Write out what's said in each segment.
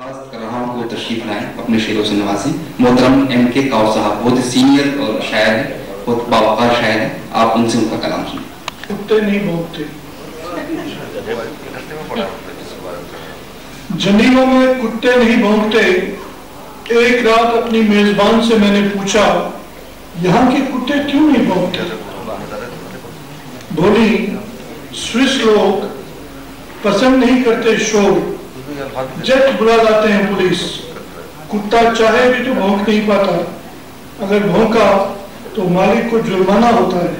درخواست کر رہا ہوں کہ وہ تشریف لائیں اپنے شیروں سے نوازیں۔ محترم ایم کے کاؤ صاحب بہت سینئر اور شاعر ہیں، بہت باوقار شاعر ہیں۔ آپ ان سے ان کا کلام سنیں۔ کتے نہیں بھونکتے جنیوں میں کتے نہیں بھونکتے۔ ایک رات اپنی میزبان سے میں نے پوچھا، یہاں کے کتے کیوں نہیں بھونکتے؟ بولی، سوئس لوگ پسند نہیں کرتے شور۔ جٹ بلا لاتے ہیں پولیس، کتا چاہے بھی تو بھونک نہیں پاتا۔ اگر بھونکا تو مالک کو جرمانہ ہوتا ہے۔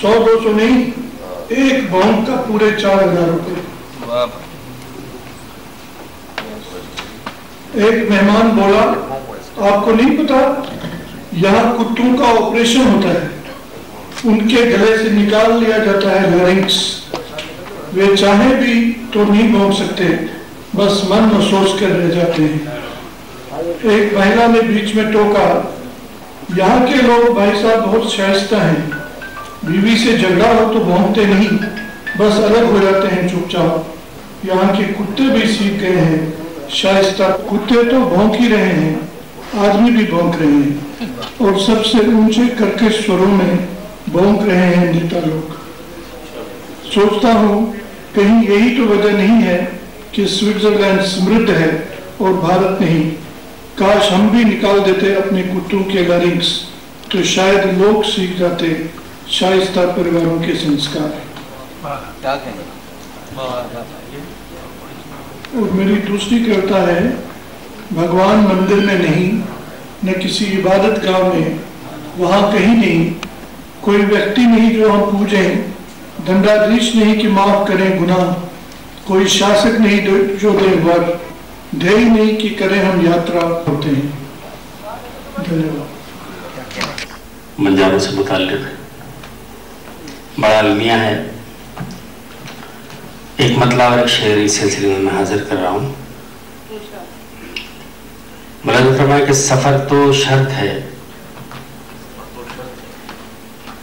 سو دو سو نہیں، ایک بھونک کا پورے چار ہزار روپے۔ ایک مہمان بولا، آپ کو نہیں پتا، یہاں کتوں کا آپریشن ہوتا ہے۔ ان کے گلے سے نکال لیا جاتا ہے لرنکس وہ چاہیں بھی تو نہیں بھونک سکتے۔ بس من محسوس کر رہ جاتے ہیں۔ ایک مہیلا نے بیچ میں ٹوکا، یہاں کے لوگ بھائی صاحب بہت شائستہ ہیں۔ بیوی سے جھگڑا ہو تو بھونکتے نہیں، بس الگ ہو جاتے ہیں چپ چاپ۔ یہاں کے کتے بھی سیکھ گئے ہیں۔ شائستہ کتے تو بھونک ہی رہے ہیں، آدمی بھی بھونک رہے ہیں۔ اور سب سے اونچے کر کے سوروں میں بھونک رہے ہیں نیتا لوگ۔ سوچتا ہوں، کہیں یہی تو وجہ نہیں ہے کہ سوئٹزرلینڈ سمرد ہے اور بھارت نہیں۔ کاش ہم بھی نکال دیتے اپنے کتوں کے لرنکس تو شاید لوگ سیکھ جاتے شائستہ پریواروں کے سنسکار۔ اور میری دوسری کرتا ہے، بھگوان مندر میں نہیں، نہ کسی عبادت گاہ میں، وہاں کہیں نہیں۔ کوئی ویکتی نہیں جو ہم پوجیں دنڈادیش نہیں کہ معاف کریں گناہ۔ کوئی شاسک نہیں جو دے ور دھیری نہیں کہ کریں ہم یاترا ہوتے ہیں۔ منجاروں سے متعلق بڑا المیہ ہے۔ ایک مطلع اور ایک شعر اس سلسلے میں میں حاضر کر رہا ہوں۔ ملازم فرمایا کہ سفر تو شرط ہے،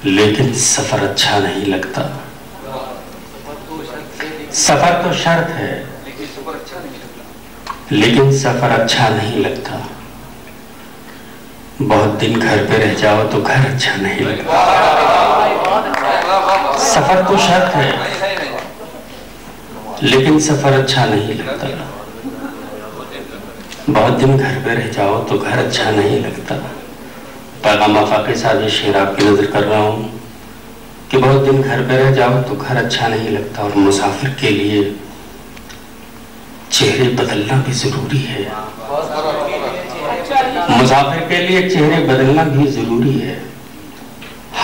لیکن سفر اچھا نہیں لگتا۔ سفر تو شرط ہے، لیکن سفر اچھا نہیں لگتا۔ بہت دن گھر پہ رہ جاؤ تو گھر اچھا نہیں لگتا۔ سفر تو شرط ہے، لیکن سفر اچھا نہیں لگتا۔ بہت دن گھر پہ رہ جاؤ تو گھر اچھا نہیں لگتا۔ پیغام آقا کے ساتھ یہ شعر آپ کی نظر کر رہا ہوں۔ کہ بہت دن گھر پہ رہ جاؤ تو گھر اچھا نہیں لگتا اور مسافر کے لیے چہرے بدلنا بھی ضروری ہے۔ مسافر کے لیے چہرے بدلنا بھی ضروری ہے۔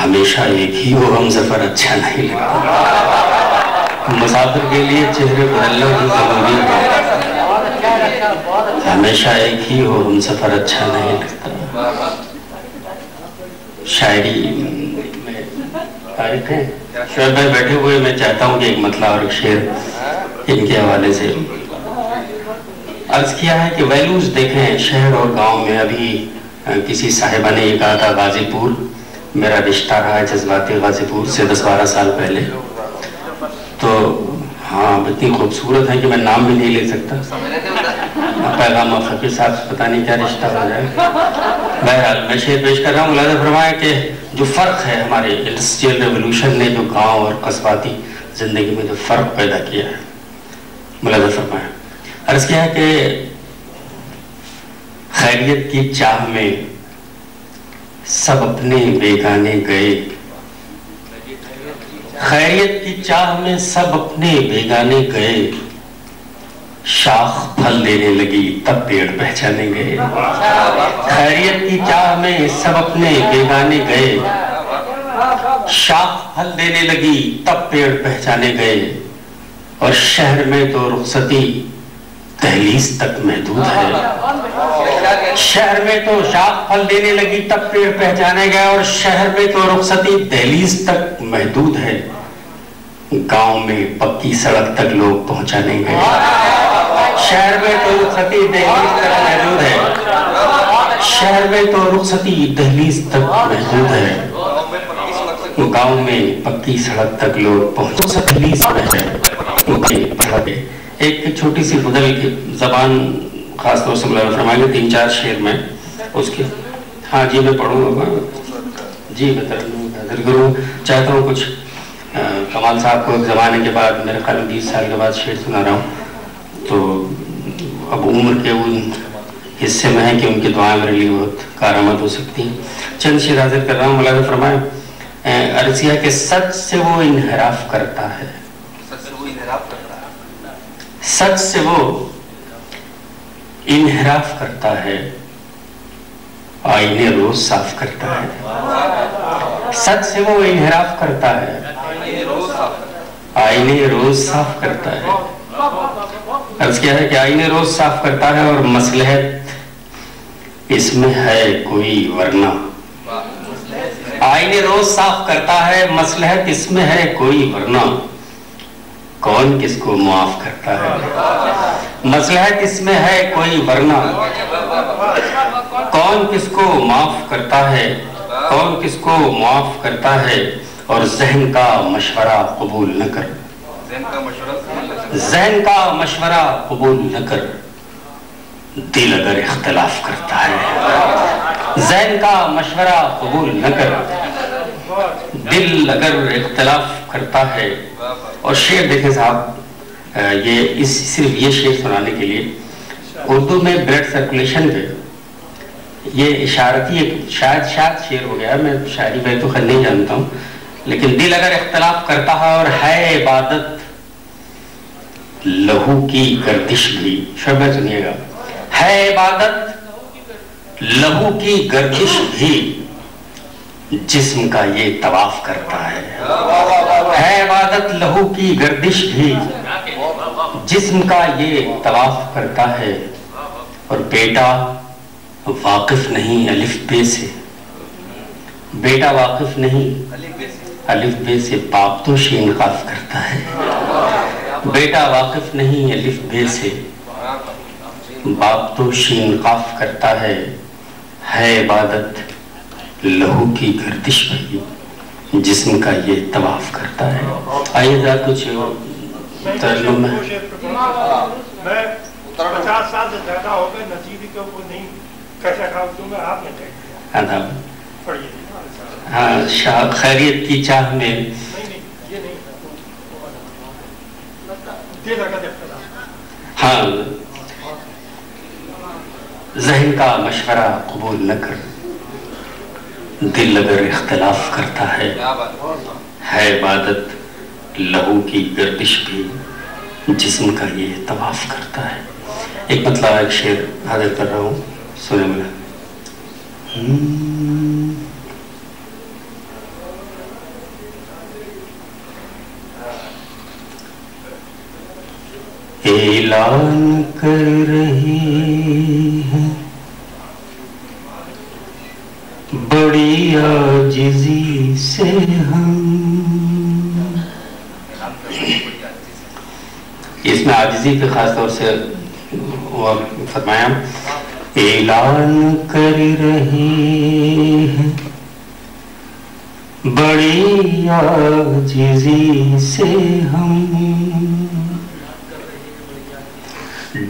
ہمیشہ ایک ہی ہو، ہم سفر اچھا نہیں لگتا۔ مسافر کے لیے چہرے بدلنا بھی ضروری ہے۔ ہمیشہ ایک ہی ہو، ہم سفر اچھا نہیں لگتا۔ شاعری تاریخ ہیں شعیب بھائی بیٹھے ہوئے میں چاہتا ہوں کہ ایک مطلع اور ایک شعر ان کے حوالے سے۔ عرض کیا ہے کہ ویلوز دیکھیں، شہر اور گاؤں میں ابھی کسی صاحبہ نے یہ کہا تھا، غازی پور۔ میرا رشتہ رہا ہے جذباتی غازی پور سے دس بارہ سال پہلے۔ تو ہاں اتنی خوبصورت ہے کہ میں نام بھی نہیں لے سکتا۔ پیغام فقیر صاحب سے پتہ نہیں کیا رشتہ ہو جائے۔ بہرحال، میں شعر پیش کر رہا ہوں، ملازم فرمایا کہ جو فرق ہے ہمارے انڈسٹریل ریولوشن نے جو گاؤں اور قصباتی زندگی میں جو فرق پیدا کیا ہے ملازم فرمایا۔ عرض کیا ہے کہ خیریت کی چاہ میں سب اپنے بیگانے گئے۔ خیریت کی چاہ میں سب اپنے بیگانے گئے۔ شاخ پھل دینے لگی، تب پیڑ پہچانے گئے۔ خیریت کی چاہ میں سب اپنے بیگانے گئے۔ شاخ پھل دینے لگی، تب پیڑ پہچانے گئے۔ اور شہر میں تو رخصتی دہلیز تک محدود ہے۔ شہر میں تو شاخ پھل دینے لگی، تب پیڑ پہچانے گئے۔ اور شہر میں تو رخصتی دہلیز تک محدود ہے۔ گاؤں میں پکی سڑک تک لوگ پہنچانے گئے۔ شہر میں تو رخصتی دہلیز تک محدود ہے۔ شہر میں تو رخصتی دہلیز تک محدود ہے۔ گاؤں میں پکی سڑک تک لوگ پہنچ دہلیز پر ہے۔ ایک چھوٹی سی بدل کی زبان خاص طور سے مولانا فرمائیں گے تین چار شعر میں۔ اس کے ہاں جی میں پڑھوں گا۔ جی میں حاضر کروں۔ چاہتا ہوں کچھ کمال صاحب کو ایک زمانے کے بعد، میرے خیال میں بیس سال کے بعد شعر سنا رہا ہوں۔ تو اب عمر کے ان حصے میں ہے کہ ان کی دعائیں میرے لیے بہت کارآمد ہو سکتی ہیں۔ چند شعر حاضر کر رہا ہوں مولانا فرمائیں اے، عرض کیا کہ سچ سے وہ انحراف کرتا ہے۔ سچ سے وہ انحراف کرتا ہے۔ آئینے روز صاف کرتا ہے۔ سچ سے وہ انحراف کرتا ہے۔ آئینے روز صاف کرتا ہے۔ عرض کیا ہے کہ آئینے روز صاف کرتا ہے اور مسلحت اس میں ہے کوئی ورنہ۔ آئینے روز صاف کرتا ہے مسلحت اس میں ہے کوئی ورنہ۔ کون کس کو معاف کرتا ہے؟ مسلحت اس میں ہے کوئی ورنہ۔ کون کس کو معاف کرتا ہے؟ کون کس کو معاف کرتا ہے؟ اور ذہن کا مشورہ قبول نہ کر۔ ذہن کا مشورہ مشورہ قبول نہ کر، دل اگر اختلاف کرتا ہے۔ ذہن کا مشورہ قبول نہ کر، دل اگر اختلاف کرتا ہے۔ اور شعر دیکھیں صاحب یہ اس صرف یہ شعر سنانے کے لیے، اردو میں بلڈ سرکولیشن پہ یہ اشارتی ایک شاید شاید شعر ہو گیا، میں شاعری پہ تو خیر نہیں جانتا ہوں، لیکن دل اگر اختلاف کرتا ہے اور ہے عبادت لہو کی گردش بھی شعبہ سنیے گا۔ ہے عبادت، لہو کی گردش بھی جسم کا یہ طواف کرتا ہے۔ ہے عبادت، لہو کی گردش بھی جسم کا یہ طواف کرتا ہے۔ اور بیٹا واقف نہیں، الف بے سے۔ بیٹا واقف نہیں، الف بے سے باپ تو شین قاف کرتا ہے۔ بیٹا واقف نہیں الف بے سے۔ باپ تو شین قاف کرتا ہے۔ ہے عبادت لہو کی گردش بھی جسم کا یہ طواف کرتا ہے۔ آئیے ذرا کچھ ترجمہ۔ میں پچاس سال سے زیادہ ہو گئے نصیبی کے اوپر نہیں۔ کیسا کھا دوں گا آپ نے کہہ دیا ہاں شاہ خیریت کی چاہ میں نہیں نہیں یہ نہیں دے لگا دیکھتا تھا ہاں ذہن کا مشورہ قبول نہ کر، دل اگر اختلاف کرتا ہے ہے عبادت لہو کی گردش بھی جسم کا یہ طواف کرتا ہے۔ ایک مطلب ایک شعر حاضر کر رہا ہوں سنے ملا اعلان کر رہے ہیں۔ بڑی عاجزی سے ہم۔ اس میں عاجزی پہ خاص طور سے فرمایا۔ اعلان کر رہے ہیں۔ بڑی عاجزی سے ہم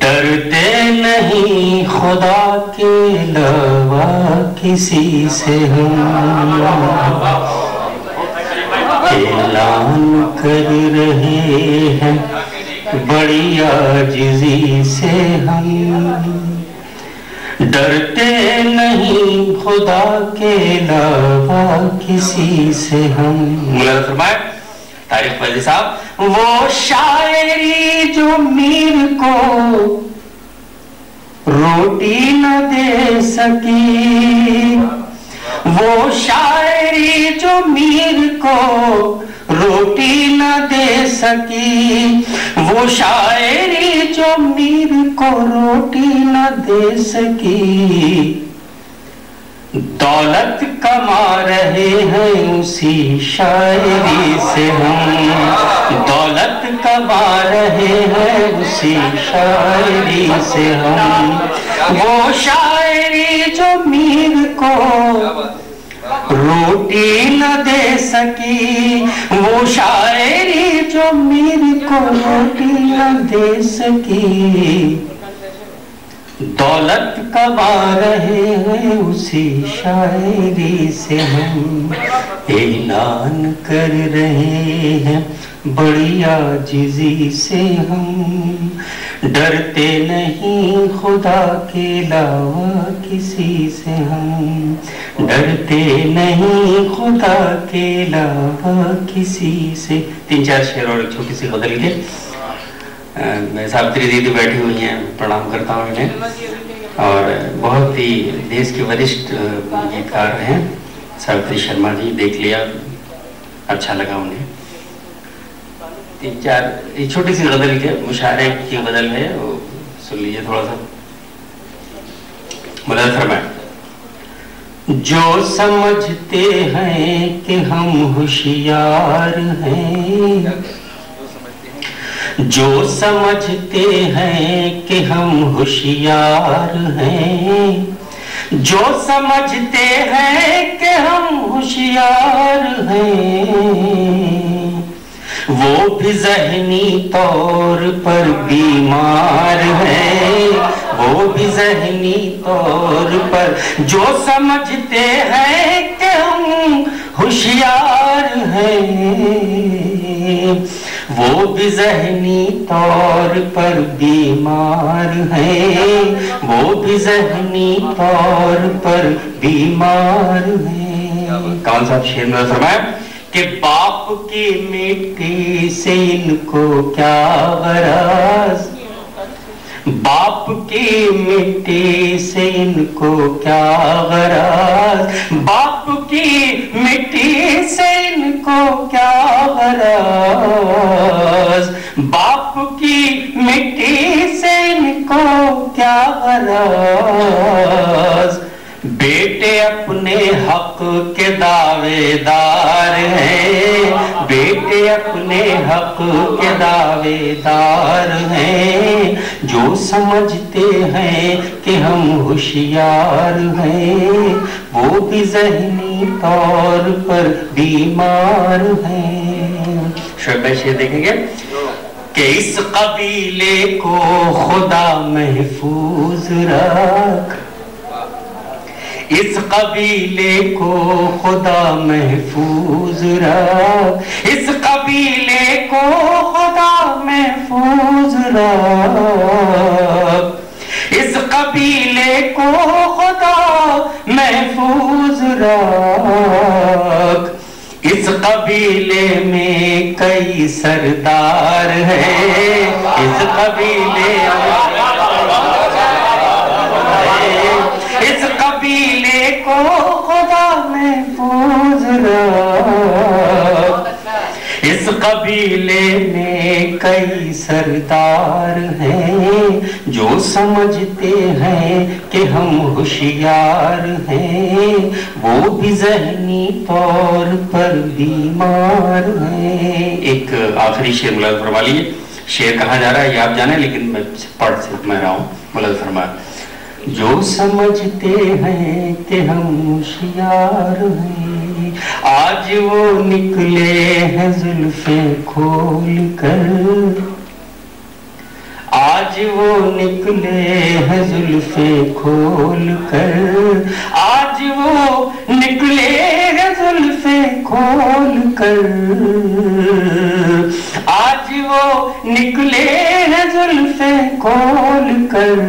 ڈرتے نہیں خدا کے علاوہ کسی سے ہم اعلان کر رہے ہیں بڑی عاجزی سے ہم۔ ڈرتے نہیں خدا کے علاوہ کسی سے ہم۔ مولانا فرمائے، تاریخ فضی صاحب وہ شاعری جو میر کو روٹی نہ دے سکی۔ وہ شاعری جو میر کو روٹی نہ دے سکی۔ وہ شاعری جو میر کو روٹی نہ دے سکی۔ دولت کما رہے ہیں اسی شاعری سے ہم۔ دولت کما رہے ہیں اسی شاعری سے ہم۔ وہ شاعری جو میر کو روٹی نہ دے سکی، وہ شاعری جو میر کو روٹی نہ دے سکی۔ دولت کما رہے ہیں اسی شاعری سے ہم۔ اعلان کر رہے ہیں بڑی آجزی سے ہم۔ ڈرتے نہیں خدا کے علاوہ کسی سے ہم۔ ڈرتے نہیں خدا کے علاوہ کسی سے۔ تین چار شعر اور چھوٹی سی غزل کے ساوتری دیدی بیٹھی ہوئی ہیں پرنام کرتا ہوں انہیں اور بہت ہی دیش کے ورشٹ گیتکار ہیں ساوتری شرما جی دیکھ لیا اچھا لگا انہیں تین چار یہ چھوٹی سی غزل کے مشاعرے کی غزل ہے وہ سن لیجیے تھوڑا سا مدد فرمائیں جو سمجھتے ہیں کہ ہم ہوشیار ہیں جو سمجھتے ہیں کہ ہم ہوشیار ہیں، جو سمجھتے ہیں کہ ہم ہوشیار ہیں، وہ بھی ذہنی طور پر بیمار ہے وہ بھی ذہنی طور پر جو سمجھتے ہیں کہ ہم ہوشیار ہیں۔ وہ بھی ذہنی طور پر بیمار ہیں۔ وہ بھی ذہنی طور پر بیمار ہیں۔ کون صاحب شیر میں فرمایا کہ باپ کی مٹی سے ان کو کیا غراز باپ کی مٹی سے ان کو کیا غراز باپ کی مٹی سے ان کو کیا غراز باپ کی مٹی سے ان کو کیا غراز بیٹے اپنے حق کے دعوے دار ہیں۔ بیٹے اپنے حق کے دعوے دار ہیں، جو سمجھتے ہیں کہ ہم ہوشیار ہیں، وہ بھی ذہنی طور پر بیمار ہیں۔ شعبہ شیر دیکھیں گے؟ کہ اس قبیلے کو خدا محفوظ رکھ اس قبیلے کو خدا محفوظ رکھ۔ اس قبیلے کو خدا محفوظ رکھ۔ اس قبیلے کو خدا محفوظ رکھ۔ اس قبیلے میں کئی سردار ہیں۔ اس قبیلے اس قبیلے میں کئی سردار ہیں جو سمجھتے ہیں کہ ہم ہوشیار ہیں۔ وہ بھی ذہنی طور پر بیمار ہیں۔ ایک آخری شعر ملاد فرما لیے شعر کہاں جا رہا ہے یہ آپ جانے لیکن میں پڑھ سے میں رہا ہوں۔ ملاد فرما جو سمجھتے ہیں کہ ہم ہوشیار ہیں آج وہ نکلے ہیں زلفیں کھول کر۔ آج وہ نکلے ہیں زلفیں کھول کر۔ آج وہ نکلے ہیں زلفیں کھول کر۔ آج وہ نکلے ہیں زلفیں کھول کر۔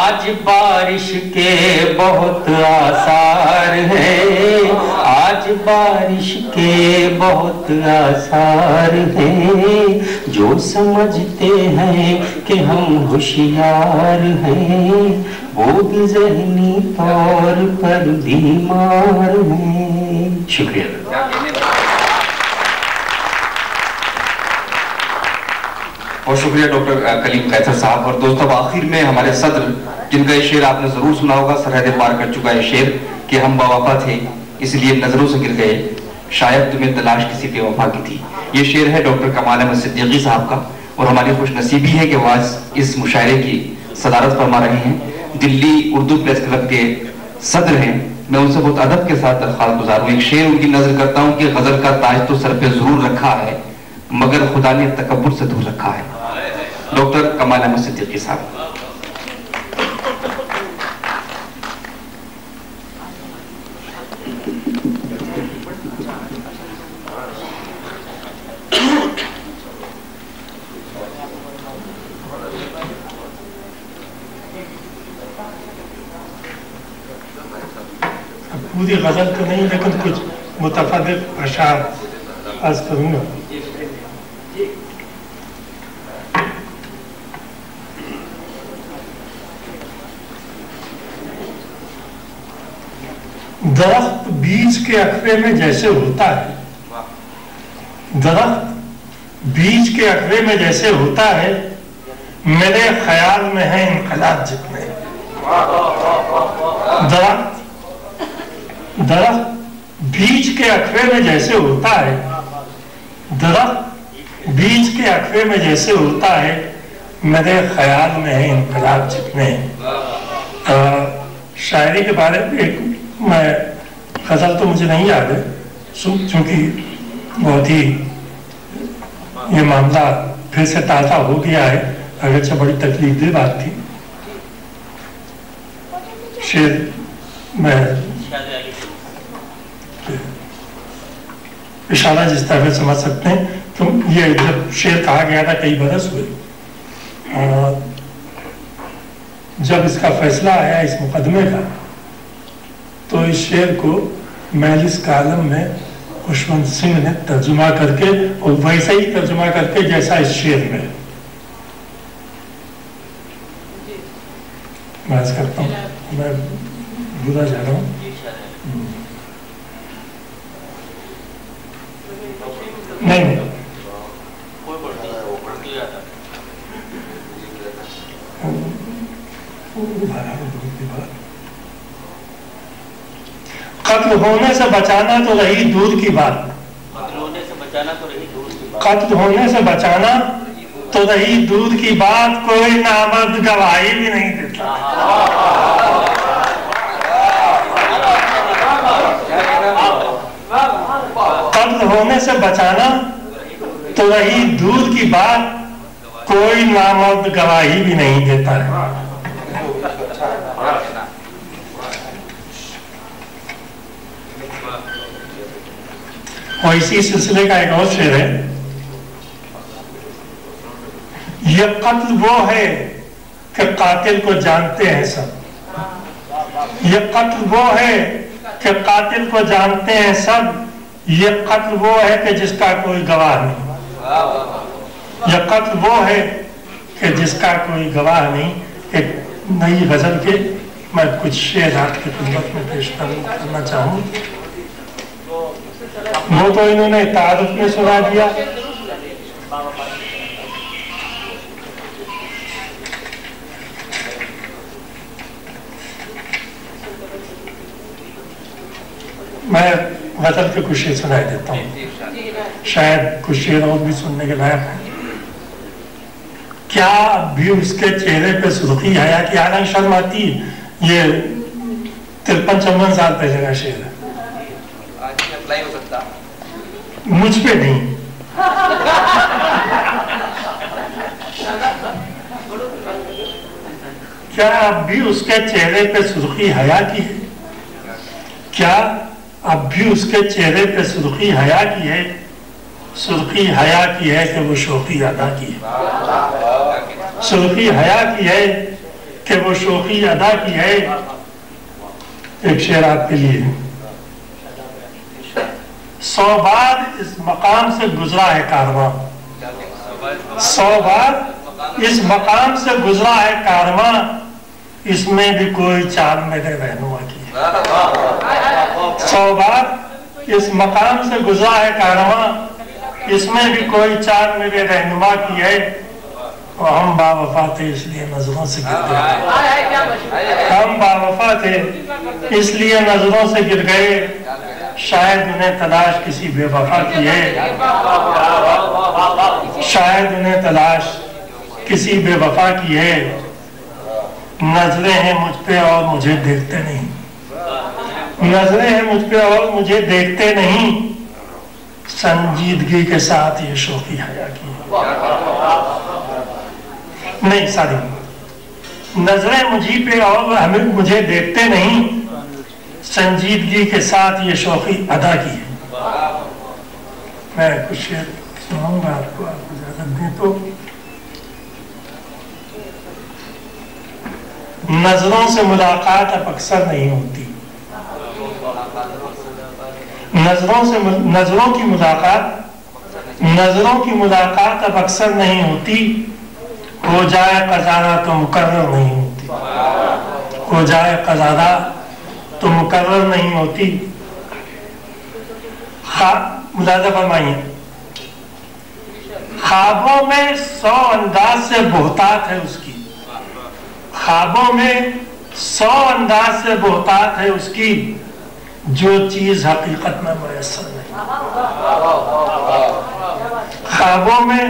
آج بارش کے بہت آثار ہیں۔ آج بارش کے بہت آثار ہیں۔ جو سمجھتے ہیں کہ ہم ہوشیار ہیں، وہ بھی ذہنی طور پر بیمار ہیں۔ شکریہ۔ بہت شکریہ ڈاکٹر کلیم قیصر صاحب۔ اور دوستو، آخر میں ہمارے صدر، جن کا یہ شعر آپ نے ضرور سنا ہوگا، سرحد پار کر چکا ہے شعر کہ ہم باوفا تھے، اس لیے نظروں سے گر گئے، شاید تمہیں تلاش کسی بے وفا کی تھی۔ یہ شعر ہے ڈاکٹر کمال احمد صدیقی صاحب کا، اور ہماری خوش نصیبی ہے کہ وہ آج اس مشاعرے کی صدارت فرما رہے ہیں۔ دلی اردو پریس کلب کے صدر ہیں۔ میں ان سے بہت ادب کے ساتھ درخواست گزار ہوں۔ ایک شعر ان کی نظر کرتا ہوں کہ غزل کا تاج تو سر پہ ضرور رکھا ہے، مگر خدا نے تکبر سے دور رکھا ہے۔ ڈاکٹر کمال احمد صدیقی صاحب پوری غزل تو نہیں لیکن کچھ متفادق اشعار عرض کروں درخت بیج کے اخرے میں جیسے ہوتا ہے۔ درخت بیج کے اخرے میں جیسے ہوتا ہے، میرے خیال میں ہے انقلاب جتنے۔ درخت درخت بیج کے اخرے میں جیسے ہوتا ہے۔ درخت بیج کے اخرے میں جیسے ہوتا ہے، میرے خیال میں ہے انقلاب جتنے۔ شاعری کے بارے میں ایک میں غزل تو مجھے نہیں یاد ہے چونکہ بہت ہی یہ معاملہ پھر سے تازہ ہو گیا ہے، اگرچہ بڑی تکلیف دہ بات تھی۔ شیر میں اشارہ جس طرح سمجھ سکتے ہیں، تو یہ جب شیر کہا گیا تھا، کئی برس ہوئے۔ جب اس کا فیصلہ آیا اس مقدمے کا تو اس شعر کو میلس کالم میں خوشونت سنگھ نے ترجمہ کر کے اور ویسا ہی ترجمہ کر کے جیسا اس شعر میں۔ میں کرتا ہوں میں برا جا رہا ہوں۔ نہیں۔ قتل ہونے سے بچانا تو رہی دور کی بات۔ قتل ہونے سے بچانا تو رہی دور کی بات۔ کوئی نامرد گواہی بھی نہیں دیتا۔ قتل ہونے سے بچانا تو رہی دور کی بات۔ کوئی نامرد گواہی بھی نہیں دیتا۔ ہے اور اسی سلسلے کا ایک اور شعر ہے یہ قتل وہ ہے کہ قاتل کو جانتے ہیں سب یہ قتل وہ ہے کہ قاتل کو جانتے ہیں سب یہ قتل وہ ہے کہ جس کا کوئی گواہ نہیں یہ قتل وہ ہے کہ جس کا کوئی گواہ نہیں ایک نئی غزل کے میں کچھ شعرات کی خدمت میں پیش کرنا چاہوں وہ تو انہوں نے تعارف میں سنا دیا۔ میں غزل کے کچھ شعر سنائی دیتا ہوں۔ شاید کچھ شعر اور بھی سننے کے لائق ہیں۔ کیا اب بھی اس کے چہرے پہ سرخی حیا کی حالانکہ شرم آتی یہ ترپن چمن سال پہلے کا شعر ہے۔ مجھ پہ نہیں۔ کیا اب بھی اس کے چہرے پہ سرخی حیا کی ہے کیا اب بھی اس کے چہرے پہ سرخی حیا کی ہے سرخی حیا کی ہے کہ وہ شوقی ادا کی ہے۔ سرخی حیا کی ہے کہ وہ شوقی ادا کی ہے۔ ایک شعر آپ کے لیے سو بار اس مقام سے گزرا ہے کارواں۔ سو بار اس مقام سے گزرا ہے کارواں، اس میں بھی کوئی چار میرے رہنما کی سو بار اس مقام سے گزرا ہے کارواں، اس میں بھی کوئی چار میرے رہنما کی ہے۔ اور ہم با وفا تھے، اس لیے نظروں سے گر گئے۔ ہم با وفا تھے، اس لیے نظروں سے گر گئے۔ شاید انہیں تلاش کسی بے وفا کی ہے. شاید انہیں تلاش کسی بے وفا کی ہے. نظریں ہیں مجھ پہ اور مجھے دیکھتے نہیں. نظریں ہیں مجھ پہ اور مجھے دیکھتے نہیں. سنجیدگی کے ساتھ یہ شوقی حیا کی نہیں، ساری. نظریں مجھے پہ اور ہمیں مجھے دیکھتے نہیں. سنجیدگی کے ساتھ یہ شوقی ادا کی ہے۔ میں کچھ شعر سناؤں گا، آپ کو آپ کو اجازت دیں تو۔ نظروں سے ملاقات اب اکثر نہیں ہوتی۔ نظروں سے نظروں کی ملاقات، نظروں کی ملاقات اب اکثر نہیں ہوتی۔ ہو جائے قزارہ تو مقرر نہیں ہوتی۔ ہو جائے قزارہ تو مقرر نہیں ہوتی۔ ملازہ فرمائیے۔ خوابوں میں سو انداز سے بہتات ہے اس کی۔ خوابوں میں سو انداز سے بہتات ہے اس کی۔ جو چیز حقیقت میں میسر نہیں۔ خوابوں میں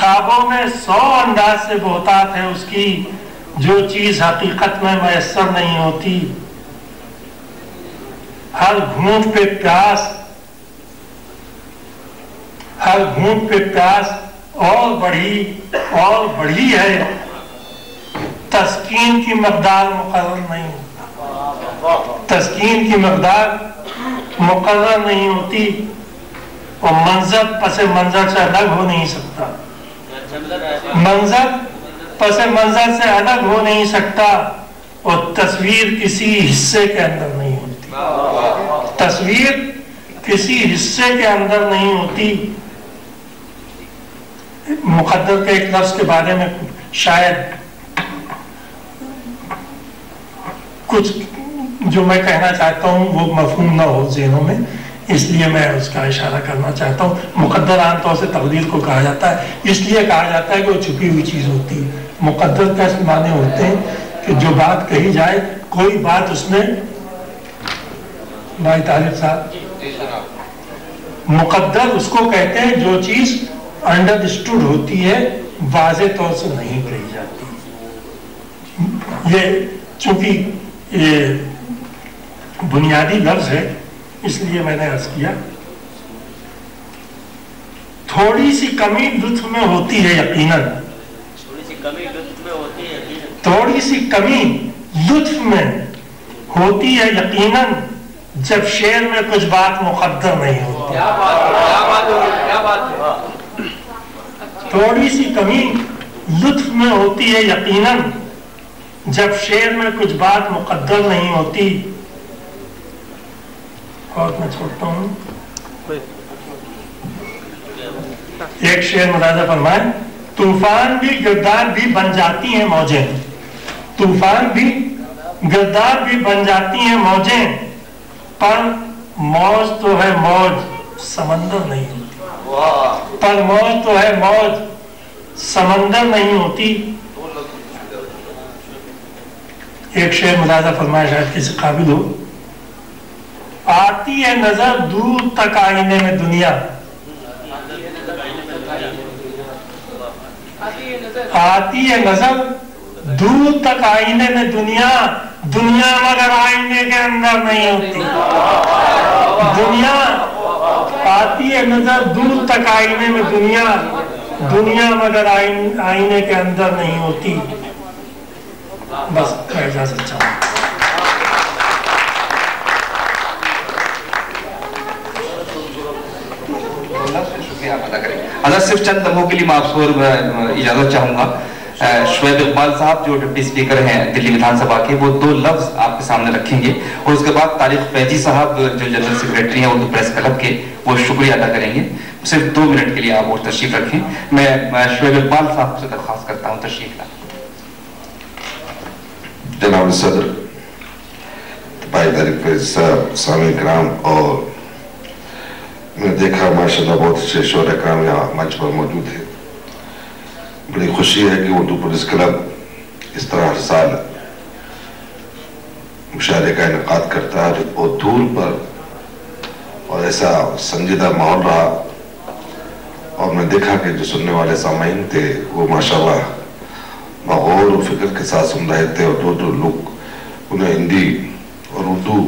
خوابوں میں سو انداز سے بہتات ہے اس کی۔ جو چیز حقیقت میں میسر نہیں ہوتی۔ ہر گھونٹ پہ پیاس، ہر گھونٹ پہ پیاس اور بڑھی اور بڑھی ہے۔ تسکین کی مقدار مقرر نہیں تسکین کی مقدار مقرر نہیں ہوتی اور منظر پس منظر سے الگ ہو نہیں سکتا۔ منظر پس منظر سے الگ ہو نہیں سکتا اور تصویر کسی حصے کے اندر نہیں ہوتی۔ تصویر کسی حصے کے اندر نہیں ہوتی۔ مقدر کے ایک لفظ کے بارے میں شاید کچھ جو میں کہنا چاہتا ہوں وہ مفہوم نہ ہو ذہنوں میں، اس لیے میں اس کا اشارہ کرنا چاہتا ہوں۔ مقدر عام طور سے تقدیر کو کہا جاتا ہے، اس لیے کہا جاتا ہے کہ وہ چھپی ہوئی چیز ہوتی ہے۔ مقدر کا معنی ہوتے ہیں کہ جو بات کہی جائے، کوئی بات اس میں بھائی طالب صاحب؟ مقدر اس کو کہتے ہیں جو چیز انڈرسٹوڈ ہوتی ہے، واضح طور سے نہیں کہی جاتی۔ یہ چونکہ یہ بنیادی لفظ ہے، اس لیے میں نے عرض کیا۔ تھوڑی سی کمی لطف میں ہوتی ہے یقیناً۔ تھوڑی سی کمی لطف میں ہوتی ہے یقیناً۔ جب شعر میں کچھ بات مقدر نہیں ہوتی۔ تھوڑی سی کمی لطف میں ہوتی ہے یقیناً جب شعر میں کچھ بات مقدر نہیں ہوتی۔ اور میں چھوڑتا ہوں۔ ایک شعر ملازہ فرمائے طوفان بھی گردار بھی بن جاتی ہیں موجیں۔ طوفان بھی گردار بھی بن جاتی ہیں موجیں۔ پر موج تو ہے موج، سمندر نہیں ہوتی۔ پر موج تو ہے موج، سمندر نہیں ہوتی۔ ایک شعر ملازہ فرمایا شاید کسی قابل ہو۔ آتی ہے نظر دور تک آئینے میں دنیا۔ آتی ہے نظر دور تک آئینے میں دنیا۔ دنیا مگر آئینے کے اندر نہیں ہوتی۔ دنیا آتی ہے نظر دور تک آئینے میں دنیا دنیا مگر آئینے کے اندر نہیں ہوتی۔ بس اجازت چاہوں حضرت صرف چند لمحوں کے لیے میں آپ سے اجازت چاہوں گا شعیب اقبال صاحب جو ڈپٹی سپیکر ہیں دلی ودھان سبھا کے، وہ دو لفظ آپ کے سامنے رکھیں گے۔ اور اس کے بعد طارق فیضی صاحب جو جنرل سیکریٹری ہیں اردو پریس کلب کے، وہ شکریہ ادا کریں گے۔ صرف دو منٹ کے لیے آپ اور تشریف رکھیں۔ میں شعیب اقبال صاحب سے درخواست کرتا ہوں تشریف لائیں۔ جناب صدر، بھائی طارق فیض صاحب سامی کرام اور میں دیکھا، ماشاءاللہ بہت اچھے شعر کرام یہاں منچ پر موجود ہے بڑی خوشی ہے کہ اردو پولیس کلب اس طرح ہر سال مشاعرے کا انعقاد کرتا ہے جو بہت دور پر اور ایسا سنجیدہ ماحول رہا اور میں دیکھا کہ جو سننے والے سامعین تھے وہ ماشاءاللہ مغور و فکر کے ساتھ سن رہے تھے اور دور دور لوگ انہیں ہندی اور اردو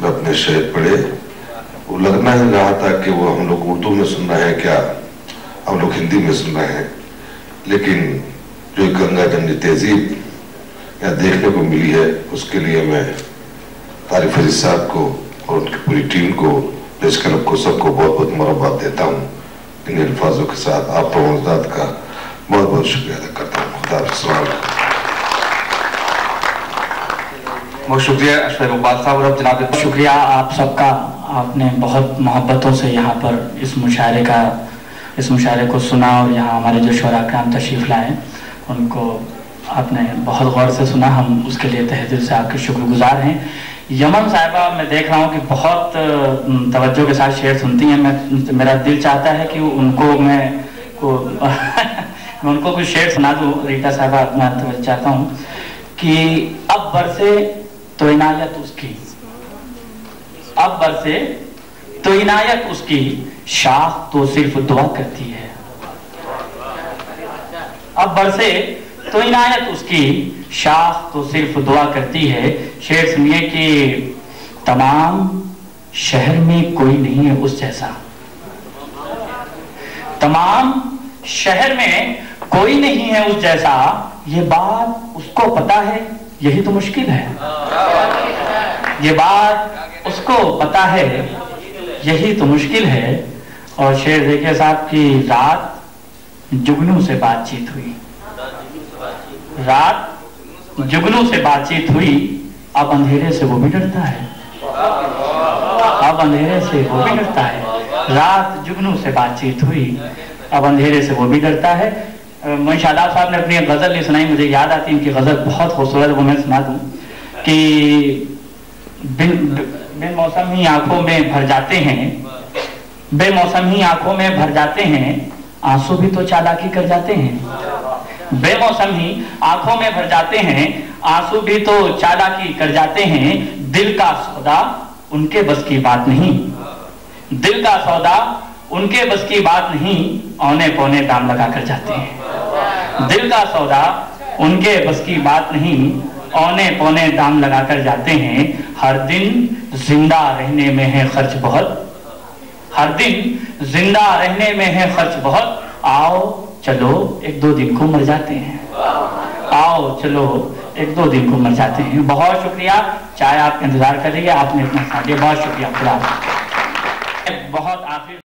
میں اپنے شعر پڑھے وہ لگنا ہی رہا تھا کہ وہ ہم لوگ اردو میں سن رہے ہیں کیا ہم لوگ ہندی میں سن رہے ہیں لیکن جو گنگا جمنی تہذیب یا دیکھنے کو ملی ہے، اس کے لیے میں تاریف عزیز صاحب کو اور ان کی پوری ٹیم کو بیچ کلب کو، سب کو بہت بہت مبارکباد دیتا ہوں۔ ان الفاظوں کے ساتھ آپ پر مزداد کا بہت بہت شکریہ ادا کرتا ہوں۔ خدا السلام بہت شکریہ اشرف اقبال صاحب، اور جناب، شکریہ آپ سب کا، آپ نے بہت محبتوں سے یہاں پر اس مشاعرے کا اس مشاعرے کو سنا اور یہاں ہمارے جو شعرا کرام تشریف لائے، ان کو آپ نے بہت غور سے سنا۔ ہم اس کے لیے تہ دل سے آپ کے شکر گزار ہیں۔ یمن صاحبہ، میں دیکھ رہا ہوں کہ بہت توجہ کے ساتھ شعر سنتی ہیں۔ میں، میرا دل چاہتا ہے کہ ان کو میں، کو ان کو کچھ شعر سنا دوں۔ ریتا صاحبہ میں توجہ چاہتا ہوں کہ اب برسے تو عنایت اس کی۔ اب برسے تو عنایت اس کی۔ شاخ تو صرف دعا کرتی ہے۔ اب برسے تو عنایت اس کی، شاخ تو صرف دعا کرتی ہے۔ شیر سنیے کہ تمام شہر میں کوئی نہیں ہے اس جیسا۔ تمام شہر میں کوئی نہیں ہے اس جیسا۔ یہ بات اس کو پتا ہے، یہی تو مشکل ہے۔ یہ بات اس کو پتا ہے، یہی تو مشکل ہے۔ اور شیر ذکر صاحب کی رات جگنو سے بات چیت ہوئی۔ رات جگنو سے بات چیت ہوئی، اب اندھیرے سے وہ بھی ڈرتا ہے۔ اب اندھیرے سے وہ بھی ڈرتا ہے۔ رات جگنو سے بات چیت ہوئی، اب اندھیرے سے وہ بھی ڈرتا ہے۔ منش صاحب نے اپنی غزل نہیں سنائی، مجھے یاد آتی ان کی غزل بہت خوبصورت وہ میں سنا دوں۔ کہ بن بن موسمی آنکھوں میں بھر جاتے ہیں بے موسمی آنکھوں میں بھر جاتے ہیں، آنسو بھی تو چالاکی کر جاتے ہیں۔ بے موسمی آنکھوں میں بھر جاتے ہیں، آنسو بھی تو چالاکی کر جاتے ہیں۔ دل کا سودا ان کے بس کی بات نہیں۔ دل کا سودا ان کے بس کی بات نہیں، اونے پونے دام لگا کر جاتے ہیں۔ دل کا سودا ان کے بس کی بات نہیں، اونے پونے دام لگا کر جاتے ہیں۔ ہر دن زندہ رہنے میں ہے خرچ بہت۔ ہر دن زندہ رہنے میں ہے خرچ بہت۔ آؤ، چلو، ایک دو دن کو مر جاتے ہیں۔ آؤ، چلو، ایک دو دن کو مر جاتے ہیں۔ بہت شکریہ۔ چاہے آپ انتظار کر رہی ہے۔ آپ نے اپنا بہت شکریہ، خدا بہت آخر۔